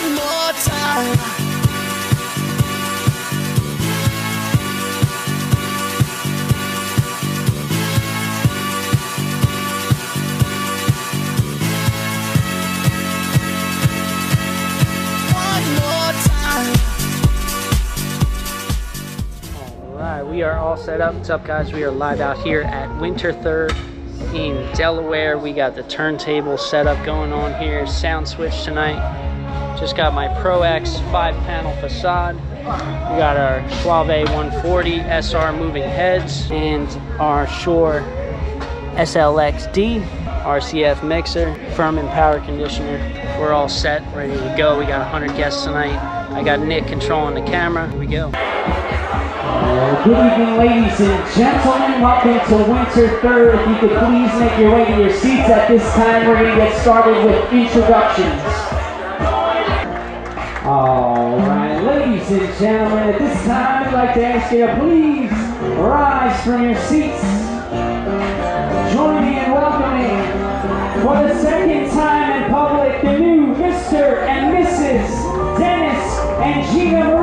One more time. One more time. All right, we are all set up. What's up, guys? We are live out here at Winterthur in Delaware. We got the turntable setup going on here, Soundswitch tonight. Just got my Pro X five panel facade. We got our Chauvet 140 SR moving heads and our Shure SLXD RCF mixer, Furman power conditioner. We're all set, ready to go. We got 100 guests tonight. I got Nick controlling the camera. Here we go. Good evening, ladies and gentlemen. Welcome to Winterthur. If you could please make your way to your seats at this time, we're going to get started with introductions. Ladies and gentlemen, at this time, I'd like to ask you to please rise from your seats. Join me in welcoming, for the second time in public, the new Mr. and Mrs. Dennis and Gina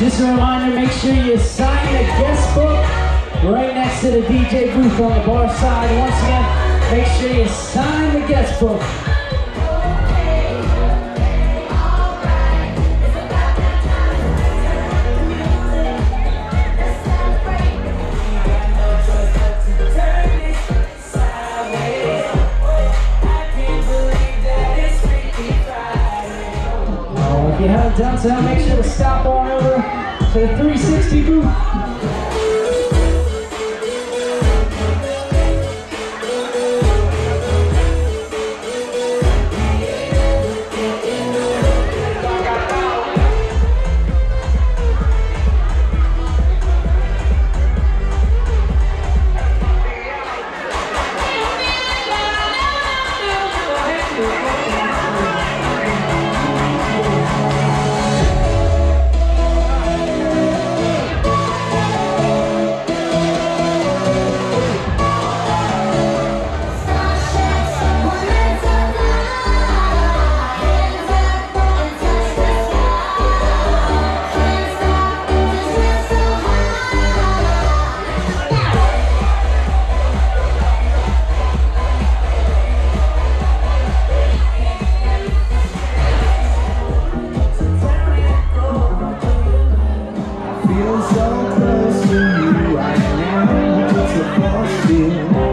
just a reminder, make sure you sign the guest book right next to the DJ booth on the bar side. Once again, make sure you sign the guest book. Downtown, make sure to stop on over to the 360 booth. feel so close to you. I am just a force field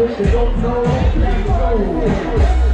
if don't know.